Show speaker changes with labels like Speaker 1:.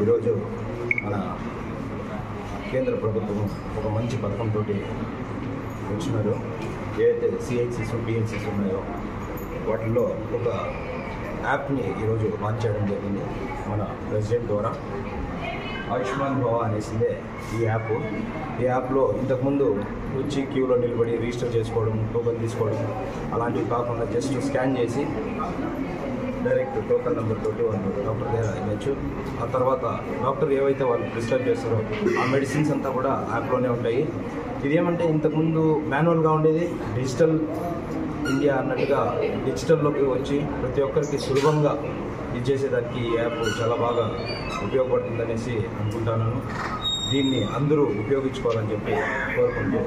Speaker 1: ఈరోజు మన కేంద్ర ప్రభుత్వం ఒక మంచి పథకంతో వచ్చినారు. ఏదైతే సిఐసిస్ బిఎన్సిస్ ఉన్నాయో వాటిల్లో ఒక యాప్ని ఈరోజు లాంచ్ చేయడం జరిగింది. మన ప్రెసిడెంట్ ద్వారా ఆయుష్మాన్ భవ అనేసిందే ఈ యాప్. ఈ యాప్లో ఇంతకుముందు వచ్చి క్యూలో నిలబడి రిజిస్టర్ చేసుకోవడం టోకెన్ తీసుకోవడం అలాంటివి కాకుండా జస్ట్ స్కాన్ చేసి డైరెక్ట్ టోకన్ నెంబర్ తోటి వాళ్ళు డాక్టర్ దగ్గర వెళ్ళచ్చు ఆ తర్వాత డాక్టర్ ఏవైతే వాళ్ళు ప్రిస్క్రైబ్ చేస్తారో ఆ మెడిసిన్స్ అంతా కూడా యాప్లోనే ఉంటాయి. ఇదేమంటే ఇంతకుముందు మాన్యువల్గా ఉండేది డిజిటల్ ఇండియా అన్నట్టుగా డిజిటల్లోకి వచ్చి ప్రతి ఒక్కరికి సులభంగా ఇది చేసేదానికి ఈ యాప్ చాలా బాగా ఉపయోగపడుతుందనేసి అనుకుంటున్నాను దీన్ని అందరూ ఉపయోగించుకోవాలని చెప్పి కోరుకుంటూ